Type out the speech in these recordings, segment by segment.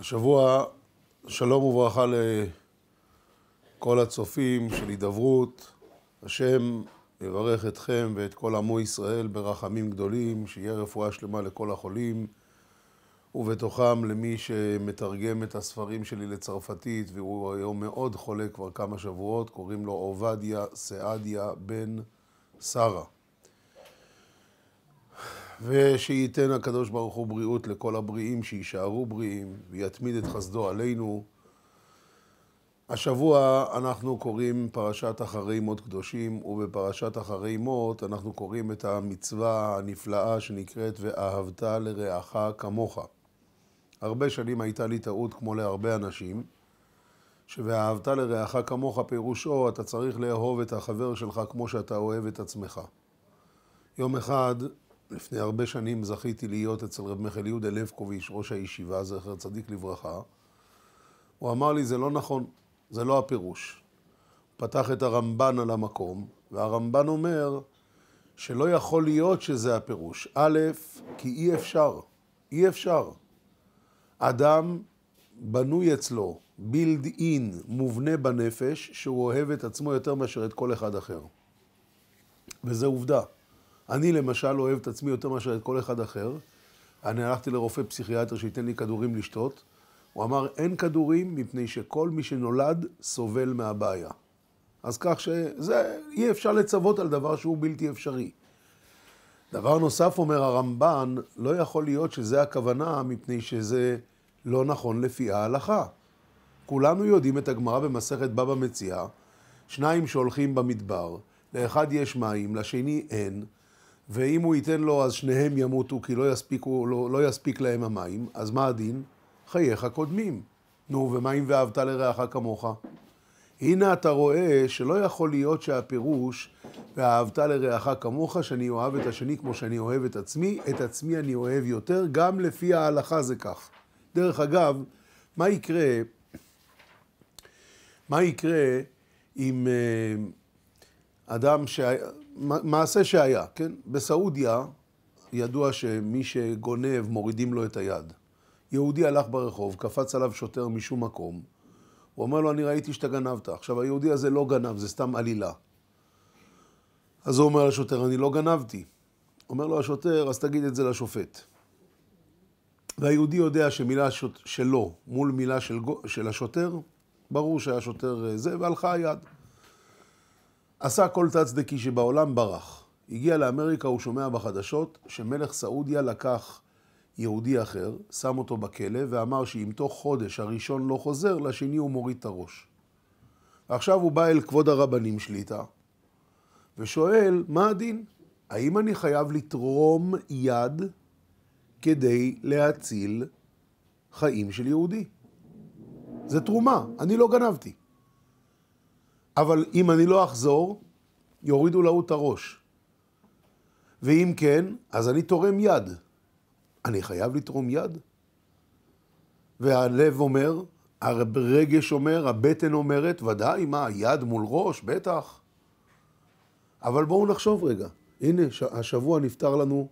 השבוע, שלום וברכה לכל הצופים של הידברות. השם יברך אתכם ואת כל עמו ישראל ברחמים גדולים, שיהיה רפואה שלמה לכל החולים, ובתוכם למי שמתרגם את הספרים שלי לצרפתית, והוא היום מאוד חולה כבר כמה שבועות, קוראים לו עובדיה סעדיה בן שרה. ושייתן הקדוש ברוך הוא בריאות לכל הבריאים, שיישארו בריאים, ויתמיד את חסדו עלינו. השבוע אנחנו קוראים פרשת אחרי מות קדושים, ובפרשת אחרי מות אנחנו קוראים את המצווה הנפלאה שנקראת ואהבת לרעך כמוך. הרבה שנים הייתה לי טעות, כמו להרבה אנשים, ש"ואהבת לרעך כמוך" פירושו, אתה צריך לאהוב את החבר שלך כמו שאתה אוהב את עצמך. יום אחד לפני הרבה שנים זכיתי להיות אצל רב מיכאל יהודה לבקוביץ', ראש הישיבה, זכר צדיק לברכה. הוא אמר לי, זה לא נכון, זה לא הפירוש. פתח את הרמב"ן על המקום, והרמב"ן אומר שלא יכול להיות שזה הפירוש. א', כי אי אפשר, אי אפשר. אדם בנוי אצלו, בילד אין, מובנה בנפש, שהוא אוהב את עצמו יותר מאשר את כל אחד אחר. וזה עובדה. אני למשל אוהב את עצמי יותר מאשר את כל אחד אחר. אני הלכתי לרופא פסיכיאטר שייתן לי כדורים לשתות. הוא אמר, אין כדורים מפני שכל מי שנולד סובל מהבעיה. אז כך שזה, אי אפשר לצוות על דבר שהוא בלתי אפשרי. דבר נוסף אומר הרמב"ן, לא יכול להיות שזה הכוונה מפני שזה לא נכון לפי ההלכה. כולנו יודעים את הגמרא במסכת בבא מציאה, שניים שהולכים במדבר, לאחד יש מים, לשני אין, ואם הוא ייתן לו אז שניהם ימותו כי לא, יספיקו, לא, לא יספיק להם המים, אז מה הדין? חייך קודמים. נו, ומים ואהבת לרעך כמוך? הנה אתה רואה שלא יכול להיות שהפירוש ואהבת לרעך כמוך, שאני אוהב את השני כמו שאני אוהב את עצמי, את עצמי אני אוהב יותר, גם לפי ההלכה זה כך. דרך אגב, מה יקרה, מה יקרה אם אה, אדם ש... מעשה שהיה, כן? בסעודיה ידוע שמי שגונב מורידים לו את היד. יהודי הלך ברחוב, קפץ עליו שוטר משום מקום, הוא אומר לו, אני ראיתי שאתה גנבת. עכשיו, היהודי הזה לא גנב, זה סתם עלילה. אז הוא אומר לשוטר, אני לא גנבתי. אומר לו השוטר, אז תגיד את זה לשופט. והיהודי יודע שמילה שוט... שלו מול מילה של, של השוטר, ברור שהשוטר אה, זה, והלכה היד. עשה כל תצדקי שבעולם ברח. הגיע לאמריקה, הוא שומע בחדשות שמלך סעודיה לקח יהודי אחר, שם אותו בכלא ואמר שאם תוך חודש הראשון לא חוזר, לשני הוא מוריד את הראש. ועכשיו הוא בא אל כבוד הרבנים שליטה ושואל, מה הדין? האם אני חייב לתרום יד כדי להציל חיים של יהודי? זה תרומה, אני לא גנבתי. אבל אם אני לא אחזור, יורידו להוא את הראש. ואם כן, אז אני תורם יד. אני חייב לתרום יד? והלב אומר, הרגש אומר, הבטן אומרת, ודאי, מה, יד מול ראש? בטח. אבל בואו נחשוב רגע. הנה, השבוע נפטר לנו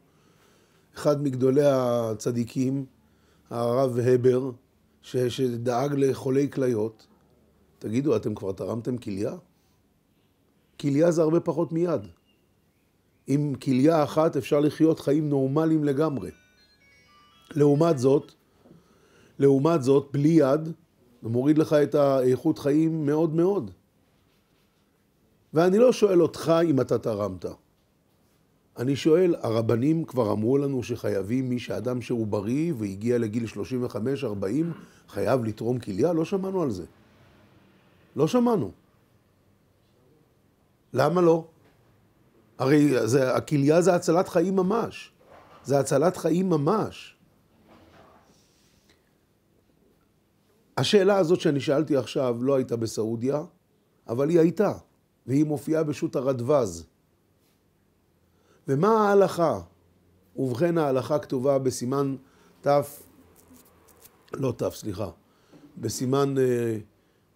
אחד מגדולי הצדיקים, הרב הבר, שדאג לחולי כליות. תגידו, אתם כבר תרמתם כליה? כליה זה הרבה פחות מיד. עם כליה אחת אפשר לחיות חיים נורמליים לגמרי. לעומת זאת, לעומת זאת, בלי יד, זה מוריד לך את האיכות חיים מאוד מאוד. ואני לא שואל אותך אם אתה תרמת. אני שואל, הרבנים כבר אמרו לנו שחייבים מי שאדם שהוא בריא והגיע לגיל 35-40 חייב לתרום כליה? לא שמענו על זה. לא שמענו. למה לא? הרי זה, הכליה זה הצלת חיים ממש. זה הצלת חיים ממש. השאלה הזאת שאני שאלתי עכשיו לא הייתה בסעודיה, אבל היא הייתה, והיא מופיעה בשו"ת הרדווז. ומה ההלכה? ובכן ההלכה כתובה בסימן ת', לא ת', סליחה, בסימן אה,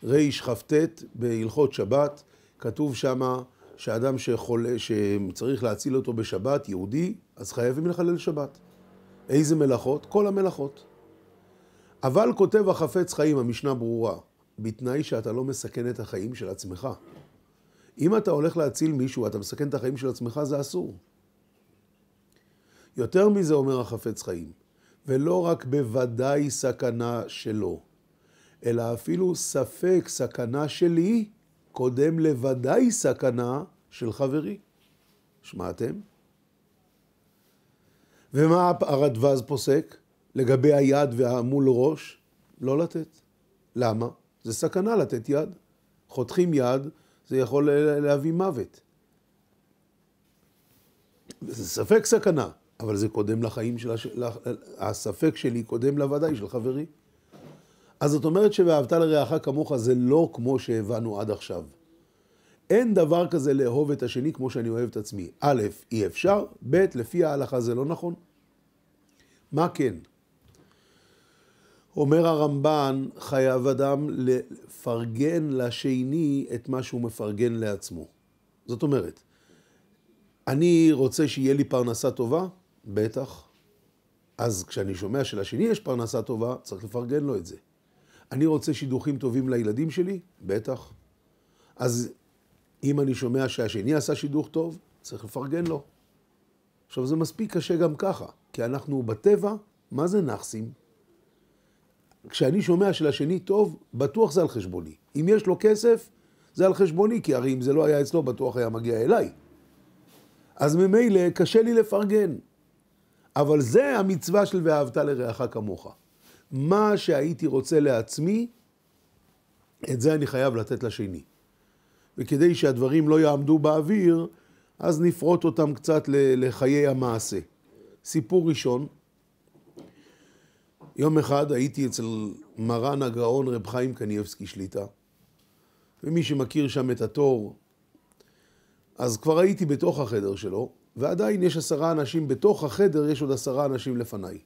רכ"ט בהלכות שבת, כתוב שמה שאדם שחולה, שצריך להציל אותו בשבת, יהודי, אז חייבים לחלל שבת. איזה מלאכות? כל המלאכות. אבל כותב החפץ חיים, המשנה ברורה, בתנאי שאתה לא מסכן את החיים של עצמך. אם אתה הולך להציל מישהו, אתה מסכן את החיים של עצמך, זה אסור. יותר מזה אומר החפץ חיים, ולא רק בוודאי סכנה שלו, אלא אפילו ספק סכנה שלי קודם לוודאי סכנה של חברי. שמעתם? ומה הרדווז פוסק לגבי היד והמול ראש? לא לתת. למה? זה סכנה לתת יד. חותכים יד, זה יכול להביא מוות. זה ספק סכנה, אבל זה קודם לחיים של... הש... הספק שלי קודם לוודאי של חברי. אז זאת אומרת ש"ואהבת לרעך כמוך" זה לא כמו שהבנו עד עכשיו. אין דבר כזה לאהוב את השני כמו שאני אוהב את עצמי. א', אי אפשר, ב', לפי ההלכה זה לא נכון. מה כן? אומר הרמב"ן, חייב אדם לפרגן לשני את מה שהוא מפרגן לעצמו. זאת אומרת, אני רוצה שיהיה לי פרנסה טובה? בטח. אז כשאני שומע שלשני יש פרנסה טובה, צריך לפרגן לו את זה. אני רוצה שידוכים טובים לילדים שלי? בטח. אז אם אני שומע שהשני עשה שידוך טוב, צריך לפרגן לו. עכשיו, זה מספיק קשה גם ככה, כי אנחנו בטבע, מה זה נאחסים? כשאני שומע שלשני טוב, בטוח זה על חשבוני. אם יש לו כסף, זה על חשבוני, כי הרי אם זה לא היה אצלו, בטוח היה מגיע אליי. אז ממילא קשה לי לפרגן. אבל זה המצווה של ואהבת לרעך כמוך. מה שהייתי רוצה לעצמי, את זה אני חייב לתת לשני. וכדי שהדברים לא יעמדו באוויר, אז נפרוט אותם קצת לחיי המעשה. סיפור ראשון, יום אחד הייתי אצל מרן הגאון רב חיים קניאבסקי שליטה, ומי שמכיר שם את התור, אז כבר הייתי בתוך החדר שלו, ועדיין יש עשרה אנשים בתוך החדר, יש עוד עשרה אנשים לפניי.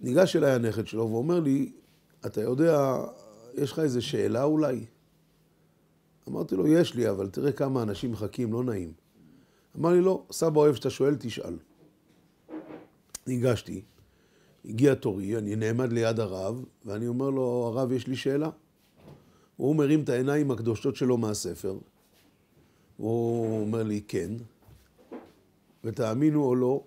ניגש אליי הנכד שלו ואומר לי, אתה יודע, יש לך איזה שאלה אולי? אמרתי לו, יש לי, אבל תראה כמה אנשים מחכים, לא נעים. אמר לי, לא, סבא אוהב שאתה שואל, תשאל. ניגשתי, הגיע תורי, אני נעמד ליד הרב, ואני אומר לו, הרב, יש לי שאלה. הוא מרים את העיניים הקדושות שלו מהספר, הוא אומר לי, כן. ותאמינו או לא,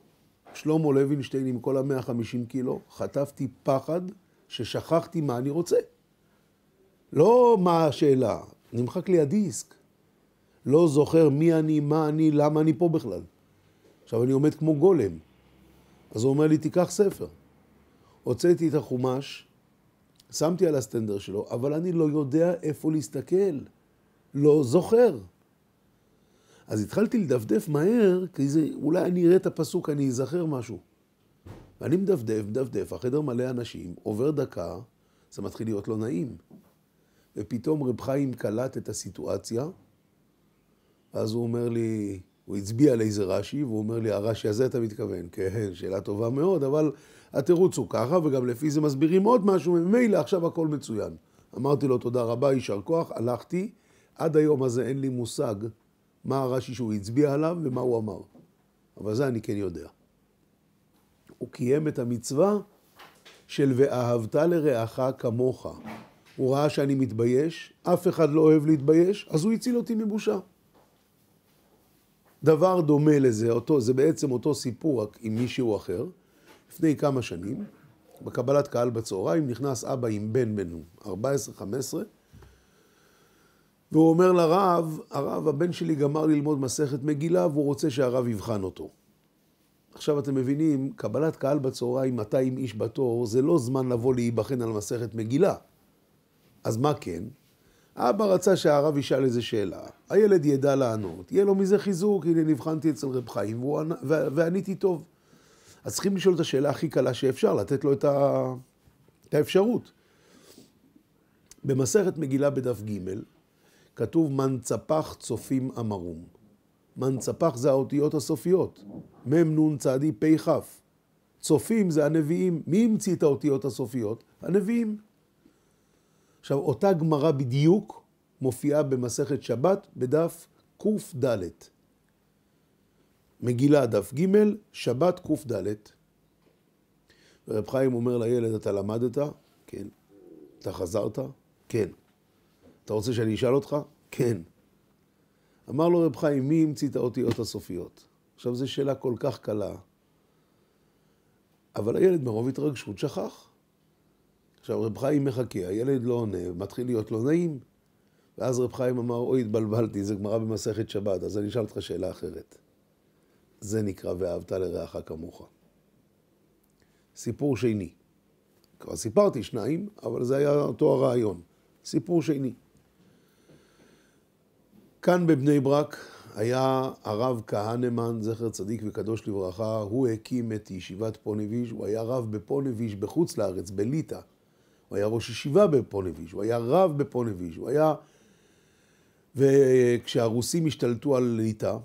שלמה לוינשטיין עם כל המאה חמישים קילו, חטפתי פחד ששכחתי מה אני רוצה. לא מה השאלה, נמחק לי הדיסק. לא זוכר מי אני, מה אני, למה אני פה בכלל. עכשיו אני עומד כמו גולם. אז הוא אומר לי, תיקח ספר. הוצאתי את החומש, שמתי על הסטנדר שלו, אבל אני לא יודע איפה להסתכל. לא זוכר. אז התחלתי לדפדף מהר, כי זה, אולי אני אראה את הפסוק, אני אזכר משהו. ואני מדפדף, מדפדף, החדר מלא אנשים, עובר דקה, זה מתחיל להיות לא נעים. ופתאום רב חיים קלט את הסיטואציה, ואז הוא אומר לי, הוא הצביע על איזה רש"י, והוא אומר לי, הרש"י הזה אתה מתכוון? כן, שאלה טובה מאוד, אבל התירוץ הוא ככה, וגם לפי זה מסבירים עוד משהו, ממילא עכשיו הכל מצוין. אמרתי לו, תודה רבה, יישר כוח, הלכתי, עד היום הזה אין לי מושג מה הרש"י שהוא הצביע עליו ומה הוא אמר. אבל זה אני כן יודע. הוא קיים את המצווה של ואהבת לרעך כמוך. הוא ראה שאני מתבייש, אף אחד לא אוהב להתבייש, אז הוא הציל אותי מבושה. דבר דומה לזה, אותו, זה בעצם אותו סיפור רק עם מישהו אחר. לפני כמה שנים, בקבלת קהל בצהריים, נכנס אבא עם בן בן 14-15, והוא אומר לרב, הרב, הבן שלי גמר ללמוד מסכת מגילה והוא רוצה שהרב יבחן אותו. עכשיו אתם מבינים, קבלת קהל בצהריים, 200 איש בתור, זה לא זמן לבוא להיבחן על מסכת מגילה. אז מה כן? אבא רצה שהרב ישאל איזה שאלה, הילד ידע לענות, יהיה לו מזה חיזוק, הנה נבחנתי אצל רב חיים ועניתי טוב. אז צריכים לשאול את השאלה הכי קלה שאפשר, לתת לו את, ה... את האפשרות. במסכת מגילה בדף ג' כתוב מנצפח צופים אמרום. מנצפח זה האותיות הסופיות, מ' נ' צדי פ' כ'. צופים זה הנביאים. מי המציא את האותיות הסופיות? הנביאים. עכשיו, אותה גמרא בדיוק מופיעה במסכת שבת בדף קד. מגילה דף ג', שבת קד. ורב חיים אומר לילד, אתה למדת? כן. אתה חזרת? כן. אתה רוצה שאני אשאל אותך? כן. אמר לו רב חיים, מי המציא את האותיות הסופיות? עכשיו, זו שאלה כל כך קלה, אבל הילד מרוב התרגשות שכח. עכשיו, רב חיים מחכה, הילד לא עונה, מתחיל להיות לא נעים, ואז רב חיים אמר, אוי, התבלבלתי, זה גמרא במסכת שבת, אז אני אשאל אותך שאלה אחרת. זה נקרא ואהבת לרעך כמוך. סיפור שני. כבר סיפרתי שניים, אבל זה היה אותו הרעיון. סיפור שני. כאן בבני ברק היה הרב כהנמן, זכר צדיק וקדוש לברכה, הוא הקים את ישיבת פוניביז', הוא היה רב בפוניביז' בחוץ לארץ, בליטא. הוא היה ראש ישיבה בפוניביז', הוא היה רב בפוניביז', הוא היה... וכשהרוסים השתלטו על ליטא,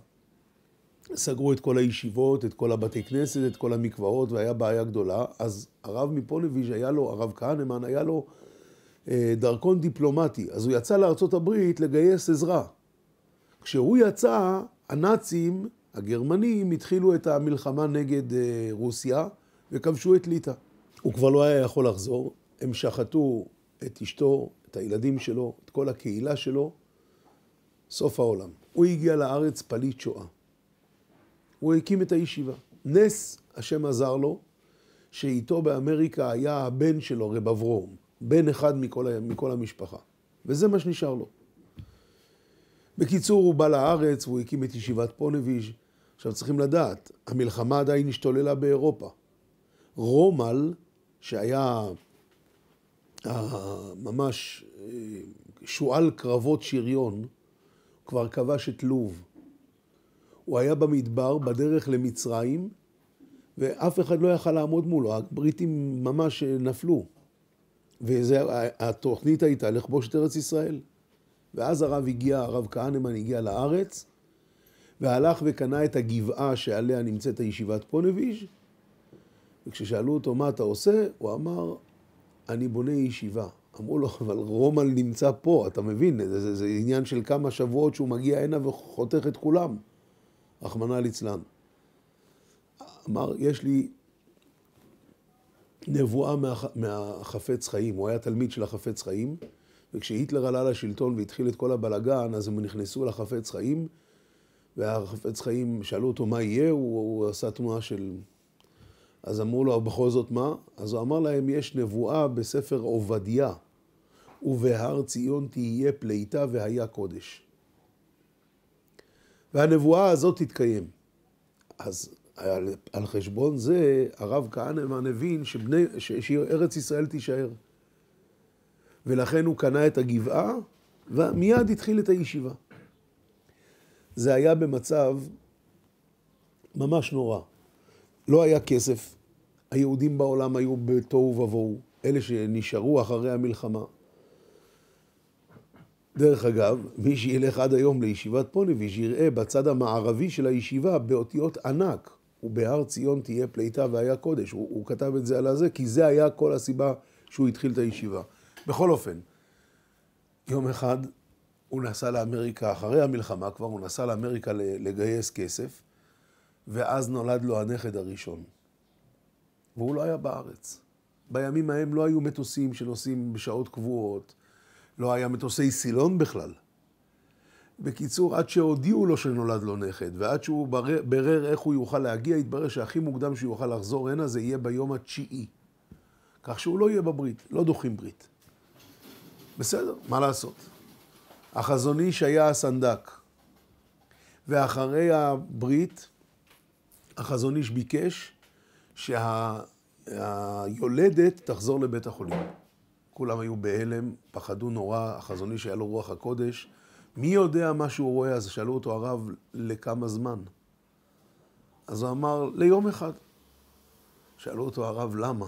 סגרו את כל הישיבות, את כל הבתי כנסת, את כל המקוואות, והיה בעיה גדולה. אז הרב מפוניביז' היה לו, הרב כהנמן, היה לו אה, דרכון דיפלומטי. אז הוא יצא לארצות הברית לגייס עזרה. כשהוא יצא, הנאצים, הגרמנים, התחילו את המלחמה נגד אה, רוסיה וכבשו את ליטא. הוא כבר לא היה יכול לחזור, הם שחטו את אשתו, את הילדים שלו, את כל הקהילה שלו, סוף העולם. הוא הגיע לארץ פליט שואה. הוא הקים את הישיבה. נס השם עזר לו, שאיתו באמריקה היה הבן שלו, רב אברום, בן אחד מכל, מכל המשפחה. וזה מה שנשאר לו. בקיצור, הוא בא לארץ והוא הקים את ישיבת פונביז'. עכשיו צריכים לדעת, המלחמה עדיין השתוללה באירופה. רומל, שהיה אה, ממש אה, שועל קרבות שריון, כבר כבש את לוב. הוא היה במדבר, בדרך למצרים, ואף אחד לא יכל לעמוד מולו, הבריטים ממש נפלו. והתוכנית הייתה לכבוש את ארץ ישראל. ואז הרב הגיע, הרב כהנמן הגיע לארץ, והלך וקנה את הגבעה שעליה נמצאת הישיבת פונביז', וכששאלו אותו מה אתה עושה, הוא אמר, אני בונה ישיבה. אמרו לו, אבל רומל נמצא פה, אתה מבין, זה, זה, זה עניין של כמה שבועות שהוא מגיע הנה וחותך את כולם, רחמנא ליצלן. אמר, יש לי נבואה מה, מהחפץ חיים, הוא היה תלמיד של החפץ חיים, וכשהיטלר עלה לשלטון והתחיל את כל הבלגן, אז הם נכנסו לחפץ חיים, והחפץ חיים, שאלו אותו מה יהיה, הוא, הוא עשה תנועה של... אז אמרו לו, בכל זאת מה? אז הוא אמר להם, יש נבואה בספר עובדיה, ובהר ציון תהיה פליטה והיה קודש. והנבואה הזאת תתקיים. אז על, חשבון זה, הרב כהנמן הבין שארץ ישראל תישאר. ולכן הוא קנה את הגבעה, ומיד התחיל את הישיבה. זה היה במצב ממש נורא. לא היה כסף, היהודים בעולם היו בתוהו ובוהו, אלה שנשארו אחרי המלחמה. דרך אגב, מי שילך עד היום לישיבת פוניביש יראה בצד המערבי של הישיבה באותיות ענק, ובהר ציון תהיה פליטה והיה קודש. הוא, הוא כתב את זה על הזה, כי זה היה כל הסיבה שהוא התחיל את הישיבה. בכל אופן, יום אחד הוא נסע לאמריקה, אחרי המלחמה כבר, הוא נסע לאמריקה לגייס כסף, ואז נולד לו הנכד הראשון. והוא לא היה בארץ. בימים ההם לא היו מטוסים שנוסעים בשעות קבועות, לא היה מטוסי סילון בכלל. בקיצור, עד שהודיעו לו שנולד לו נכד, ועד שהוא ברר איך הוא יוכל להגיע, התברר שהכי מוקדם שהוא יוכל לחזור הנה זה יהיה ביום התשיעי. כך שהוא לא יהיה בברית, לא דוחים ברית. בסדר, מה לעשות? החזון איש היה הסנדק, ואחרי הברית, החזון איש ביקש שהיולדת תחזור לבית החולים. כולם היו בהלם, פחדו נורא, החזון איש היה לו רוח הקודש. מי יודע מה שהוא רואה? אז שאלו אותו הרב, לכמה זמן? אז הוא אמר, ליום אחד. שאלו אותו הרב, למה?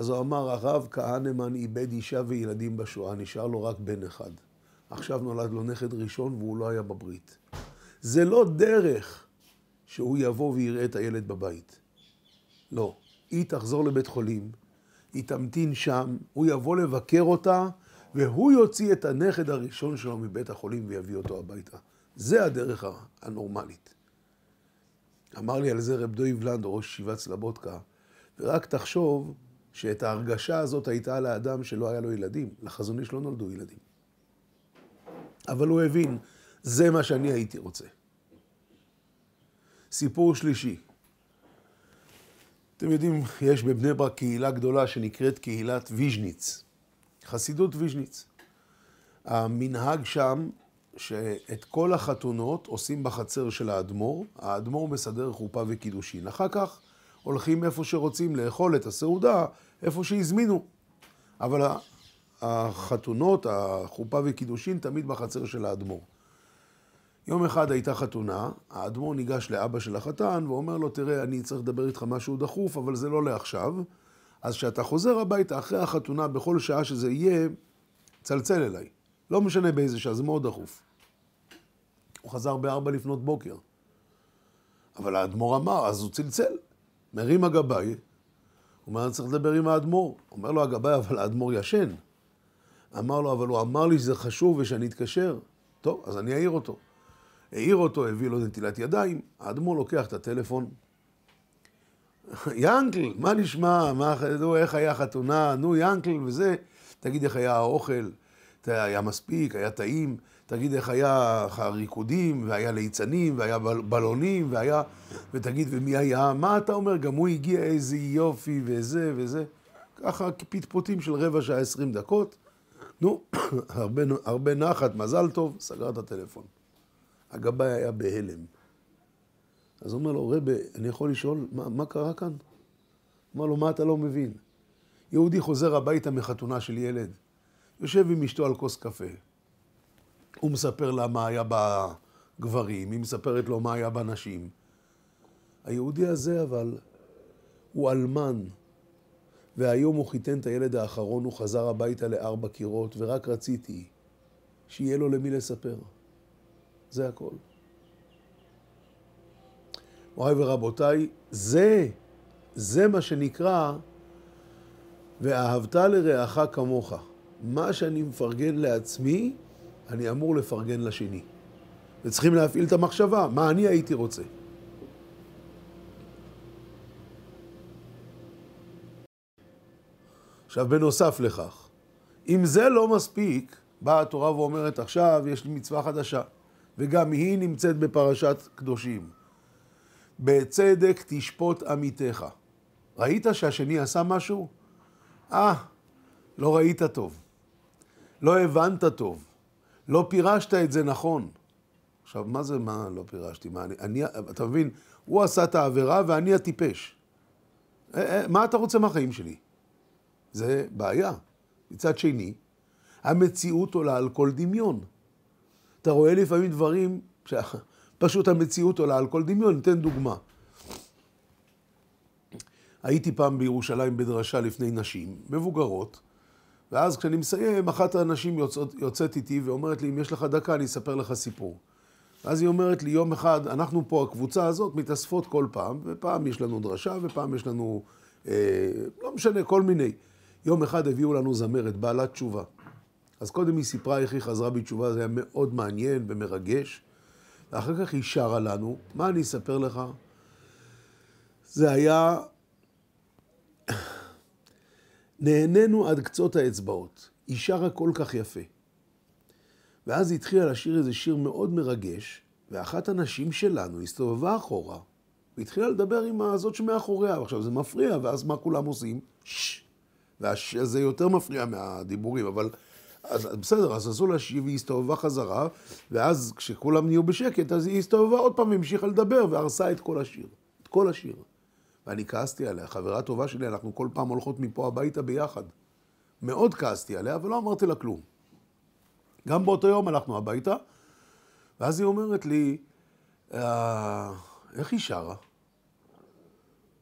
אז הוא אמר, הרב כהנמן איבד אישה וילדים בשואה, נשאר לו רק בן אחד. עכשיו נולד לו נכד ראשון והוא לא היה בברית. זה לא דרך שהוא יבוא ויראה את הילד בבית. לא. היא תחזור לבית חולים, היא תמתין שם, הוא יבוא לבקר אותה, והוא יוציא את הנכד הראשון שלו מבית החולים ויביא אותו הביתה. זה הדרך הנורמלית. אמר לי על זה רב דויב לנד, ראש ישיבת סלבודקה, ורק תחשוב שאת ההרגשה הזאת הייתה לאדם שלא היה לו ילדים. לחזון איש לא נולדו ילדים. אבל הוא הבין, זה מה שאני הייתי רוצה. סיפור שלישי. אתם יודעים, יש בבני ברק קהילה גדולה שנקראת קהילת ויז'ניץ. חסידות ויז'ניץ. המנהג שם, שאת כל החתונות עושים בחצר של האדמו"ר, האדמו"ר מסדר חופה וקידושין. אחר כך הולכים איפה שרוצים לאכול את הסעודה, איפה שהזמינו. אבל החתונות, החופה וקידושין, תמיד בחצר של האדמו"ר. יום אחד הייתה חתונה, האדמו"ר ניגש לאבא של החתן ואומר לו, תראה, אני צריך לדבר איתך משהו דחוף, אבל זה לא לעכשיו. אז כשאתה חוזר הביתה אחרי החתונה, בכל שעה שזה יהיה, צלצל אליי. לא משנה באיזה שעה, זה מאוד דחוף. הוא חזר בארבע לפנות בוקר. אבל האדמו"ר אמר, אז הוא צלצל. מרים הגבאי, אומר, אני צריך לדבר עם האדמו"ר. אומר לו הגבאי, אבל האדמו"ר ישן. אמר לו, אבל הוא אמר לי שזה חשוב ושאני אתקשר. טוב, אז אני אעיר אותו. העיר אותו, הביא לו נטילת ידיים, האדמו"ר לוקח את הטלפון. ינקל, מה נשמע? מה, נו, איך היה חתונה? נו, ינקל וזה. תגיד איך היה האוכל, היה מספיק, היה טעים. תגיד איך היה הריקודים, והיה ליצנים, והיה בל, בלונים, והיה... ותגיד, ומי היה? מה אתה אומר? גם הוא הגיע, איזה יופי, וזה וזה. ככה פטפוטים של רבע שעה, עשרים דקות. נו, הרבה, הרבה נחת, מזל טוב, סגר את הטלפון. הגבאי היה בהלם. אז הוא אומר לו, רבי, אני יכול לשאול, מה, מה קרה כאן? אמר לו, מה אתה לא מבין? יהודי חוזר הביתה מחתונה של ילד, יושב עם אשתו על כוס קפה. הוא מספר לה מה היה בגברים, היא מספרת לו מה היה בנשים. היהודי הזה אבל הוא אלמן, והיום הוא חיתן את הילד האחרון, הוא חזר הביתה לארבע קירות, ורק רציתי שיהיה לו למי לספר. זה הכל. מוריי ורבותיי, זה, זה מה שנקרא ואהבת לרעך כמוך. מה שאני מפרגן לעצמי, אני אמור לפרגן לשני. וצריכים להפעיל את המחשבה, מה אני הייתי רוצה. עכשיו, בנוסף לכך, אם זה לא מספיק, באה התורה ואומרת, עכשיו יש לי מצווה חדשה. וגם היא נמצאת בפרשת קדושים. בצדק תשפוט עמיתך. ראית שהשני עשה משהו? אה, לא ראית טוב. לא הבנת טוב. לא פירשת את זה נכון. עכשיו, מה זה מה לא פירשתי? מה, אני, אני, אתה מבין? הוא עשה את העבירה ואני הטיפש. אה, אה, מה אתה רוצה מהחיים שלי? זה בעיה. מצד שני, המציאות עולה על כל דמיון. אתה רואה לפעמים דברים שפשוט המציאות עולה על כל דמיון. ניתן דוגמה. הייתי פעם בירושלים בדרשה לפני נשים, מבוגרות, ואז כשאני מסיים, אחת הנשים יוצאת, יוצאת איתי ואומרת לי, אם יש לך דקה, אני אספר לך סיפור. ואז היא אומרת לי, יום אחד, אנחנו פה, הקבוצה הזאת, מתאספות כל פעם, ופעם יש לנו דרשה, ופעם יש לנו, אה, לא משנה, כל מיני. יום אחד הביאו לנו זמרת, בעלת תשובה. אז קודם היא סיפרה איך היא חזרה בתשובה, זה היה מאוד מעניין ומרגש. ואחר כך היא שרה לנו, מה אני אספר לך? זה היה... נהנינו עד קצות האצבעות. היא שרה כל כך יפה. ואז התחילה לשיר איזה שיר מאוד מרגש, ואחת הנשים שלנו הסתובבה אחורה, והתחילה לדבר עם הזאת שמאחוריה, ועכשיו זה מפריע, ואז מה כולם עושים? וזה יותר מפריע מהדיבורים, אבל אז בסדר, אז עשו לה שהיא הסתובבה חזרה, ואז כשכולם נהיו בשקט, אז היא הסתובבה עוד פעם והמשיכה לדבר, והרסה את כל השיר. את כל השיר. ואני כעסתי עליה, חברה טובה שלי, אנחנו כל פעם הולכות מפה הביתה ביחד. מאוד כעסתי עליה, ולא אמרתי לה כלום. גם באותו יום הלכנו הביתה, ואז היא אומרת לי, אה, איך היא שרה?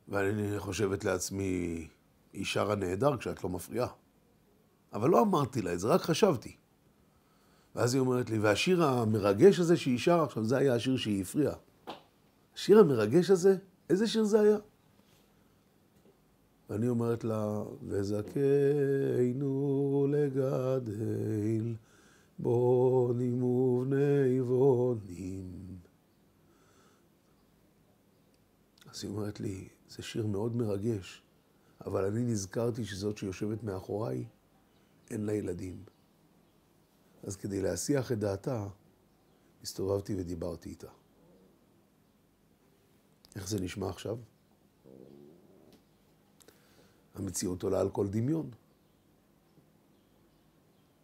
ואני חושבת לעצמי, היא שרה נהדר כשאת לא מפריעה. אבל לא אמרתי לה את זה, רק חשבתי. ואז היא אומרת לי, והשיר המרגש הזה שהיא שרה, עכשיו זה היה השיר שהיא הפריעה. השיר המרגש הזה, איזה שיר זה היה? ואני אומרת לה, וזכינו לגדל, בונים ובני בונים. אז היא אומרת לי, זה שיר מאוד מרגש, אבל אני נזכרתי שזאת שיושבת מאחוריי, אין לה ילדים. אז כדי להסיח את דעתה, הסתובבתי ודיברתי איתה. איך זה נשמע עכשיו? המציאות עולה על כל דמיון.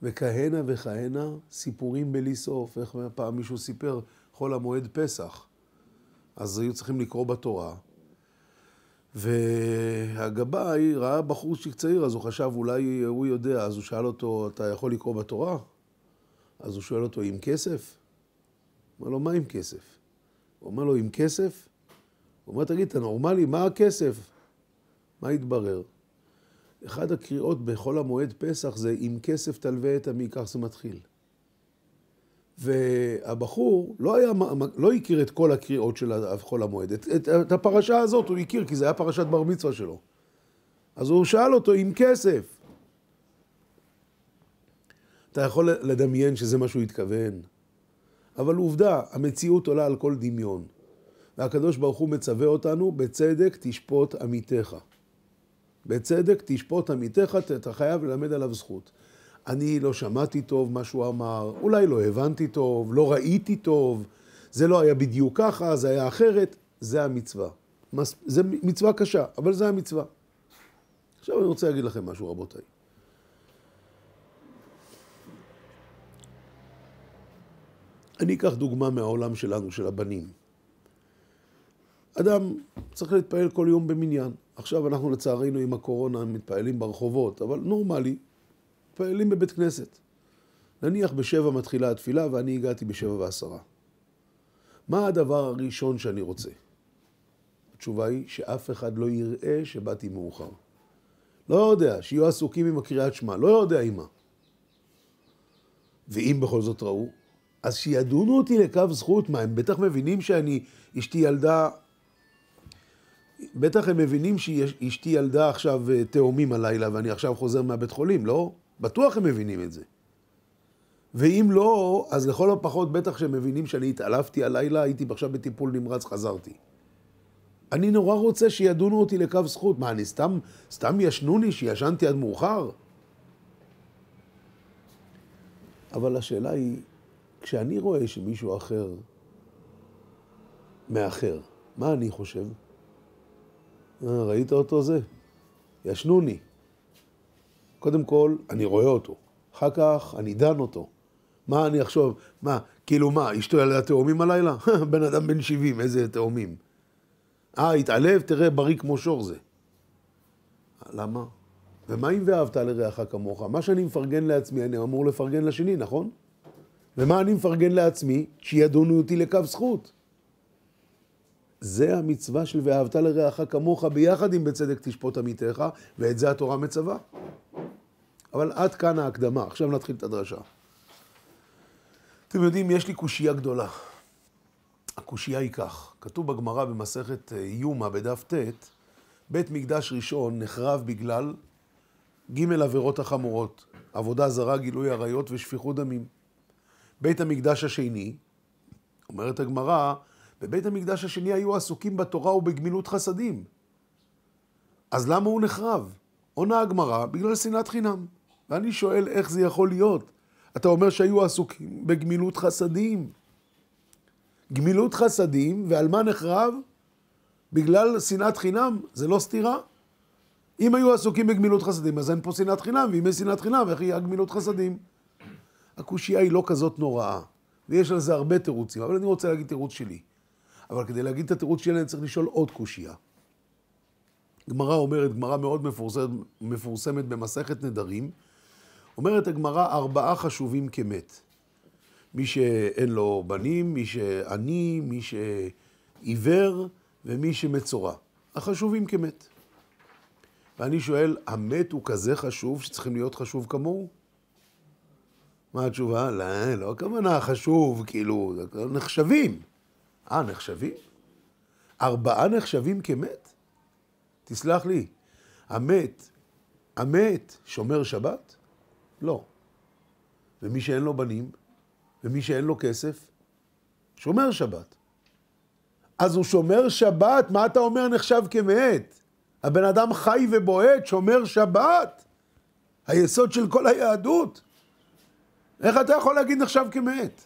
וכהנה וכהנה סיפורים בלי סוף. איך פעם מישהו סיפר חול המועד פסח. אז היו צריכים לקרוא בתורה. והגבאי ראה בחורצ'יק צעיר, אז הוא חשב אולי הוא יודע, אז הוא שאל אותו, אתה יכול לקרוא בתורה? אז הוא שואל אותו, עם כסף? אומר לו, מה עם כסף? הוא אומר לו, עם כסף? הוא אומר, תגיד, אתה נורמלי? מה הכסף? מה התברר? אחד הקריאות בחול המועד פסח זה עם כסף תלווה את עמי, כך זה מתחיל. והבחור לא, היה, לא הכיר את כל הקריאות של חול המועד. את, את, את הפרשה הזאת הוא הכיר, כי זה היה פרשת בר מצווה שלו. אז הוא שאל אותו עם כסף. אתה יכול לדמיין שזה מה שהוא התכוון. אבל עובדה, המציאות עולה על כל דמיון. והקדוש ברוך הוא מצווה אותנו, בצדק תשפוט עמיתך. בצדק תשפוט עמיתך, אתה חייב ללמד עליו זכות. אני לא שמעתי טוב מה שהוא אמר, אולי לא הבנתי טוב, לא ראיתי טוב, זה לא היה בדיוק ככה, זה היה אחרת, זה המצווה. זה מצווה קשה, אבל זה המצווה. עכשיו אני רוצה להגיד לכם משהו, רבותיי. אני אקח דוגמה מהעולם שלנו, של הבנים. אדם צריך להתפעל כל יום במניין. עכשיו אנחנו לצערנו עם הקורונה מתפעלים ברחובות, אבל נורמלי, מתפעלים בבית כנסת. נניח בשבע מתחילה התפילה ואני הגעתי בשבע ועשרה. מה הדבר הראשון שאני רוצה? התשובה היא שאף אחד לא יראה שבאתי מאוחר. לא יודע, שיהיו עסוקים עם הקריאת שמע, לא יודע עם מה. ואם בכל זאת ראו, אז שידונו אותי לקו זכות, מה, הם בטח מבינים שאני, אשתי ילדה בטח הם מבינים שאשתי ילדה עכשיו אה, תאומים הלילה ואני עכשיו חוזר מהבית חולים, לא? בטוח הם מבינים את זה. ואם לא, אז לכל הפחות בטח שהם מבינים שאני התעלפתי הלילה, הייתי עכשיו בטיפול נמרץ, חזרתי. אני נורא רוצה שידונו אותי לקו זכות. מה, אני סתם, סתם ישנוני שישנתי עד מאוחר? אבל השאלה היא, כשאני רואה שמישהו אחר מאחר, מה אני חושב? אה, ראית אותו זה? ישנוני. קודם כל, אני רואה אותו. אחר כך, אני דן אותו. מה אני אחשוב? מה, כאילו מה, אשתו ילדה תאומים הלילה? בן אדם בן 70, איזה תאומים. אה, התעלב, תראה, בריא כמו שור זה. למה? ומה אם ואהבת לרעך כמוך? מה שאני מפרגן לעצמי, אני אמור לפרגן לשני, נכון? ומה אני מפרגן לעצמי? שידונו אותי לקו זכות. זה המצווה של ואהבת לרעך כמוך ביחד עם בצדק תשפוט עמיתך, ואת זה התורה מצווה. אבל עד כאן ההקדמה, עכשיו נתחיל את הדרשה. אתם יודעים, יש לי קושייה גדולה. הקושייה היא כך, כתוב בגמרא במסכת אה, יומא בדף ט', בית מקדש ראשון נחרב בגלל ג' עבירות החמורות, עבודה זרה, גילוי עריות ושפיכות דמים. בית המקדש השני, אומרת הגמרא, בבית המקדש השני היו עסוקים בתורה ובגמילות חסדים. אז למה הוא נחרב? עונה הגמרא, בגלל שנאת חינם. ואני שואל איך זה יכול להיות. אתה אומר שהיו עסוקים בגמילות חסדים. גמילות חסדים, ועל מה נחרב? בגלל שנאת חינם, זה לא סתירה. אם היו עסוקים בגמילות חסדים, אז אין פה שנאת חינם, ואם יש שנאת חינם, איך יהיה גמילות חסדים? הקושייה היא לא כזאת נוראה, ויש על זה הרבה תירוצים, אבל אני רוצה להגיד תירוץ שלי. אבל כדי להגיד את התירוץ אני צריך לשאול עוד קושייה. גמרא אומרת, גמרא מאוד מפורסמת, מפורסמת במסכת נדרים, אומרת הגמרא, ארבעה חשובים כמת. מי שאין לו בנים, מי שעני, מי שעיוור ומי שמצורע. החשובים כמת. ואני שואל, המת הוא כזה חשוב שצריכים להיות חשוב כמוהו? מה התשובה? לא, לא הכוונה חשוב, כאילו, נחשבים. אה, נחשבים? ארבעה נחשבים כמת? תסלח לי, המת, המת שומר שבת? לא. ומי שאין לו בנים, ומי שאין לו כסף, שומר שבת. אז הוא שומר שבת, מה אתה אומר נחשב כמת? הבן אדם חי ובועט, שומר שבת. היסוד של כל היהדות. איך אתה יכול להגיד נחשב כמת?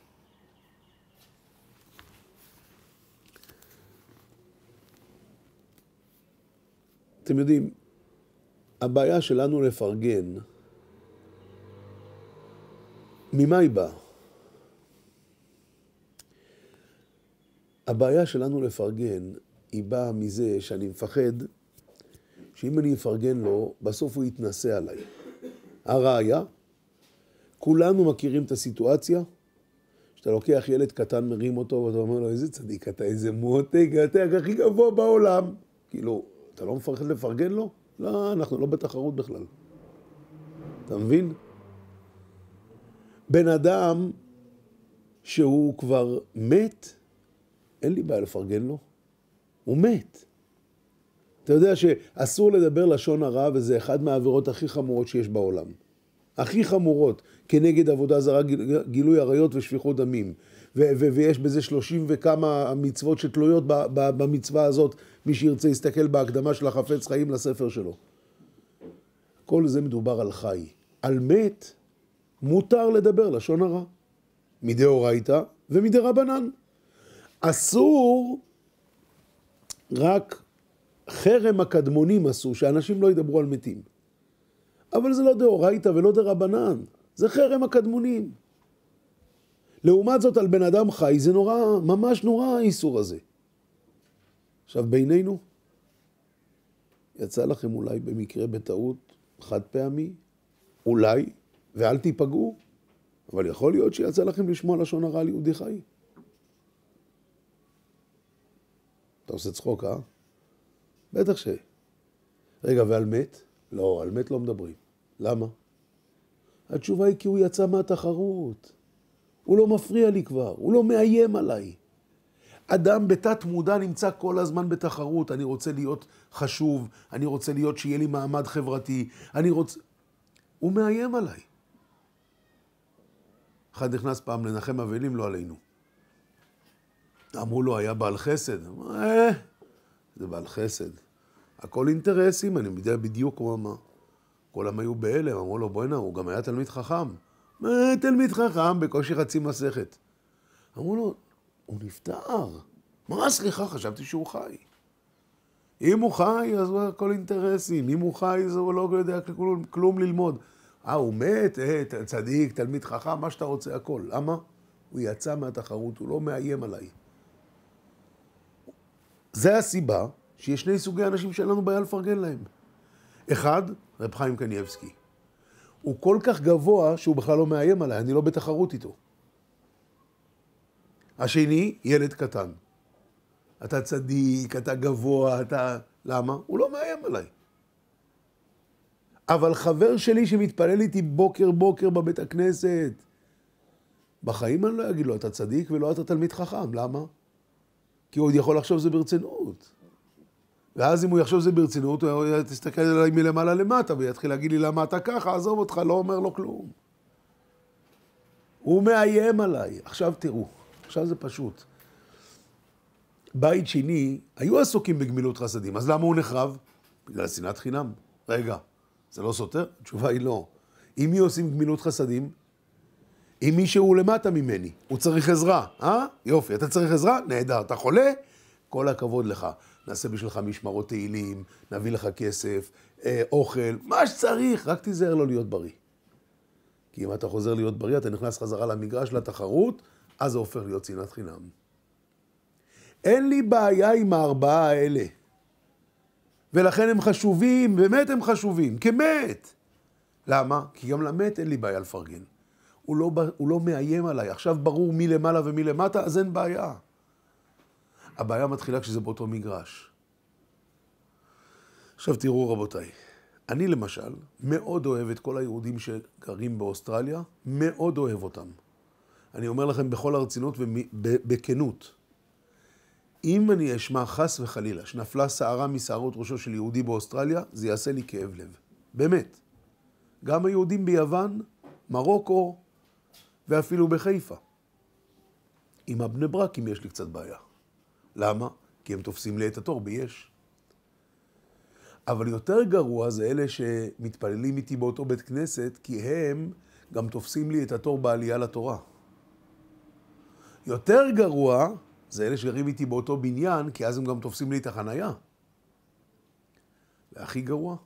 אתם יודעים, הבעיה שלנו לפרגן, ממה היא באה? הבעיה שלנו לפרגן היא באה מזה שאני מפחד שאם אני אפרגן לו, בסוף הוא יתנסה עליי. הראיה, כולנו מכירים את הסיטואציה שאתה לוקח ילד קטן, מרים אותו, ואתה אומר לו, איזה צדיק אתה, איזה מותק, אתה הכי גבוה בעולם. כאילו, אתה לא מפחד לפרגן לו? לא, אנחנו לא בתחרות בכלל. אתה מבין? בן אדם שהוא כבר מת, אין לי בעיה לפרגן לו. הוא מת. אתה יודע שאסור לדבר לשון הרע, וזה אחד מהעבירות הכי חמורות שיש בעולם. הכי חמורות כנגד עבודה זרה, גילוי עריות ושפיכות דמים. ו- ו- ויש בזה שלושים וכמה מצוות שתלויות ב- ב- במצווה הזאת, מי שירצה יסתכל בהקדמה של החפץ חיים לספר שלו. כל זה מדובר על חי. על מת מותר לדבר לשון הרע. מדאורייתא ומדרבנן. אסור רק חרם הקדמונים עשו, שאנשים לא ידברו על מתים. אבל זה לא דאורייתא ולא דרבנן, זה חרם הקדמונים. לעומת זאת, על בן אדם חי זה נורא, ממש נורא האיסור הזה. עכשיו, בינינו, יצא לכם אולי במקרה בטעות חד פעמי, אולי, ואל תיפגעו, אבל יכול להיות שיצא לכם לשמוע לשון הרע על יהודי חי. אתה עושה צחוק, אה? בטח ש... רגע, ועל מת? לא, על מת לא מדברים. למה? התשובה היא כי הוא יצא מהתחרות. הוא לא מפריע לי כבר, הוא לא מאיים עליי. אדם בתת מודע נמצא כל הזמן בתחרות, אני רוצה להיות חשוב, אני רוצה להיות שיהיה לי מעמד חברתי, אני רוצה... הוא מאיים עליי. אחד נכנס פעם לנחם אבלים, לא עלינו. אמרו לו, היה בעל חסד. אה, זה בעל חסד. הכל אינטרסים, אני יודע בדיוק מה אמר. כולם היו בהלם, אמרו לו, בוא'נה, הוא גם היה תלמיד חכם. מה תלמיד חכם? בקושי חצי מסכת. אמרו לו, הוא נפטר. מה, סליחה, חשבתי שהוא חי. אם הוא חי, אז הוא הכל אינטרסים. אם הוא חי, אז הוא לא יודע כלום, כלום ללמוד. אה, הוא מת, אה, צדיק, תלמיד חכם, מה שאתה רוצה, הכל. למה? הוא יצא מהתחרות, הוא לא מאיים עליי. זה הסיבה שיש שני סוגי אנשים שאין לנו בעיה לפרגן להם. אחד, רב חיים קניאבסקי. הוא כל כך גבוה שהוא בכלל לא מאיים עליי, אני לא בתחרות איתו. השני, ילד קטן. אתה צדיק, אתה גבוה, אתה... למה? הוא לא מאיים עליי. אבל חבר שלי שמתפלל איתי בוקר בוקר בבית הכנסת, בחיים אני לא אגיד לו, אתה צדיק ולא אתה תלמיד חכם. למה? כי הוא עוד יכול לחשוב שזה ברצינות. ואז אם הוא יחשוב שזה ברצינות, הוא תסתכל עליי מלמעלה למטה ויתחיל להגיד לי למה אתה ככה, עזוב אותך, לא אומר לו כלום. הוא מאיים עליי. עכשיו תראו, עכשיו זה פשוט. בית שני, היו עסוקים בגמילות חסדים, אז למה הוא נחרב? בגלל שנאת חינם. רגע, זה לא סותר? התשובה היא לא. עם מי עושים גמילות חסדים? עם מי שהוא למטה ממני. הוא צריך עזרה, אה? יופי, אתה צריך עזרה? נהדר. אתה חולה? כל הכבוד לך. נעשה בשבילך משמרות תהילים, נביא לך כסף, אה, אוכל, מה שצריך, רק תיזהר לא להיות בריא. כי אם אתה חוזר להיות בריא, אתה נכנס חזרה למגרש, לתחרות, אז זה הופך להיות שנאת חינם. אין לי בעיה עם הארבעה האלה. ולכן הם חשובים, באמת הם חשובים, כמת. למה? כי גם למת אין לי בעיה לפרגן. הוא לא, הוא לא מאיים עליי. עכשיו ברור מי למעלה ומי למטה, אז אין בעיה. הבעיה מתחילה כשזה באותו מגרש. עכשיו תראו רבותיי, אני למשל מאוד אוהב את כל היהודים שגרים באוסטרליה, מאוד אוהב אותם. אני אומר לכם בכל הרצינות ובכנות, אם אני אשמע חס וחלילה שנפלה שערה משערות ראשו של יהודי באוסטרליה, זה יעשה לי כאב לב. באמת. גם היהודים ביוון, מרוקו ואפילו בחיפה. עם הבני ברקים יש לי קצת בעיה. למה? כי הם תופסים לי את התור ביש. אבל יותר גרוע זה אלה שמתפללים איתי באותו בית כנסת, כי הם גם תופסים לי את התור בעלייה לתורה. יותר גרוע זה אלה שגרים איתי באותו בניין, כי אז הם גם תופסים לי את החנייה. והכי גרוע,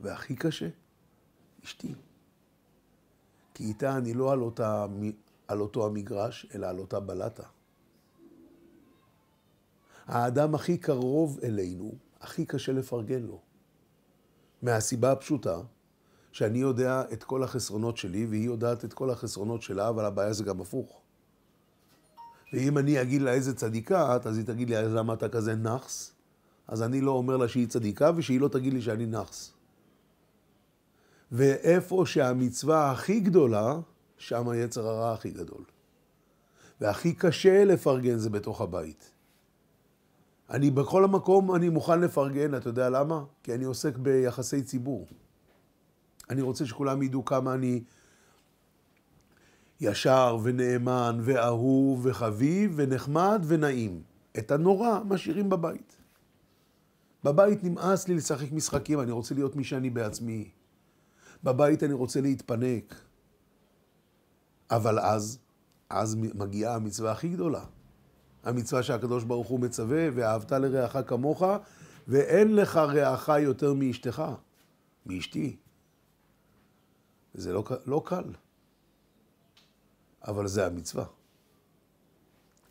והכי קשה, אשתי. כי איתה אני לא על, אותה, על אותו המגרש, אלא על אותה בלטה. האדם הכי קרוב אלינו, הכי קשה לפרגן לו. מהסיבה הפשוטה, שאני יודע את כל החסרונות שלי, והיא יודעת את כל החסרונות שלה, אבל הבעיה זה גם הפוך. ואם אני אגיד לה איזה צדיקה את, אז היא תגיד לי, אז למה אתה כזה נאחס? אז אני לא אומר לה שהיא צדיקה, ושהיא לא תגיד לי שאני נאחס. ואיפה שהמצווה הכי גדולה, שם היצר הרע הכי גדול. והכי קשה לפרגן זה בתוך הבית. אני בכל המקום, אני מוכן לפרגן, אתה יודע למה? כי אני עוסק ביחסי ציבור. אני רוצה שכולם ידעו כמה אני ישר ונאמן ואהוב וחביב ונחמד ונעים. את הנורא משאירים בבית. בבית נמאס לי לשחק משחקים, אני רוצה להיות מי שאני בעצמי. בבית אני רוצה להתפנק. אבל אז, אז מגיעה המצווה הכי גדולה. המצווה שהקדוש ברוך הוא מצווה, ואהבת לרעך כמוך, ואין לך רעך יותר מאשתך, מאשתי. זה לא, לא קל, אבל זה המצווה.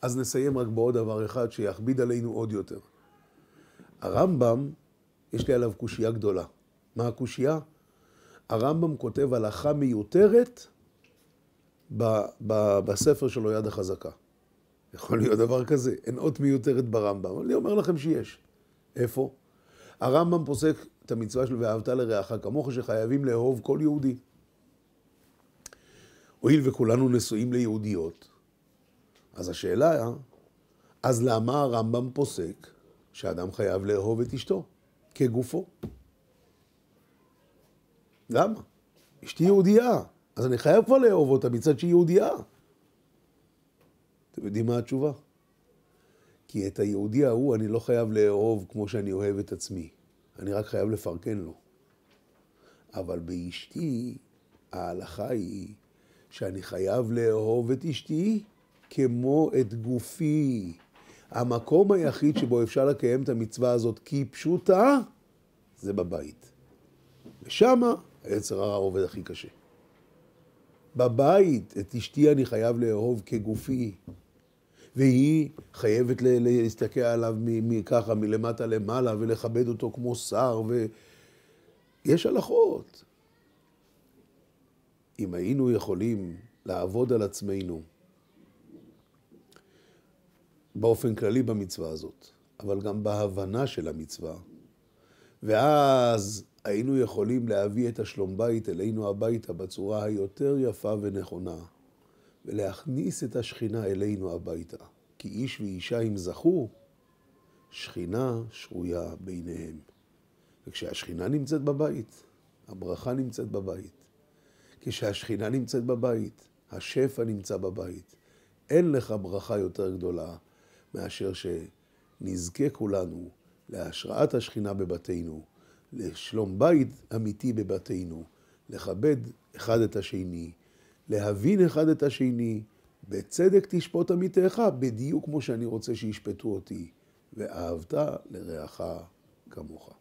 אז נסיים רק בעוד דבר אחד שיכביד עלינו עוד יותר. הרמב"ם, יש לי עליו קושייה גדולה. מה הקושייה? הרמב"ם כותב הלכה מיותרת ב- ב- בספר שלו יד החזקה. יכול להיות דבר כזה, אין אות מיותרת ברמב"ם, אני אומר לכם שיש. איפה? הרמב"ם פוסק את המצווה של ואהבת לרעך כמוך שחייבים לאהוב כל יהודי. הואיל וכולנו נשואים ליהודיות, אז השאלה היה, אז למה הרמב"ם פוסק שאדם חייב לאהוב את אשתו כגופו? למה? אשתי יהודייה, אז אני חייב כבר לאהוב אותה מצד שהיא יהודייה. אתם יודעים מה התשובה? כי את היהודי ההוא אני לא חייב לאהוב כמו שאני אוהב את עצמי. אני רק חייב לפרקן לו. אבל באשתי, ההלכה היא שאני חייב לאהוב את אשתי כמו את גופי. המקום היחיד שבו אפשר לקיים את המצווה הזאת כי פשוטה, זה בבית. ושמה היצר הרע עובד הכי קשה. בבית, את אשתי אני חייב לאהוב כגופי. והיא חייבת להסתכל עליו ככה, מלמטה למעלה, ולכבד אותו כמו שר, ויש הלכות. אם היינו יכולים לעבוד על עצמנו באופן כללי במצווה הזאת, אבל גם בהבנה של המצווה, ואז היינו יכולים להביא את השלום בית אלינו הביתה בצורה היותר יפה ונכונה, ולהכניס את השכינה אלינו הביתה. כי איש ואישה אם זכו, שכינה שרויה ביניהם. וכשהשכינה נמצאת בבית, הברכה נמצאת בבית. כשהשכינה נמצאת בבית, השפע נמצא בבית. אין לך ברכה יותר גדולה מאשר שנזכה כולנו להשראת השכינה בבתינו, לשלום בית אמיתי בבתינו, לכבד אחד את השני, להבין אחד את השני, בצדק תשפוט עמיתך, בדיוק כמו שאני רוצה שישפטו אותי, ואהבת לרעך כמוך.